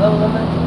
था उन्होंने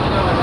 Wow.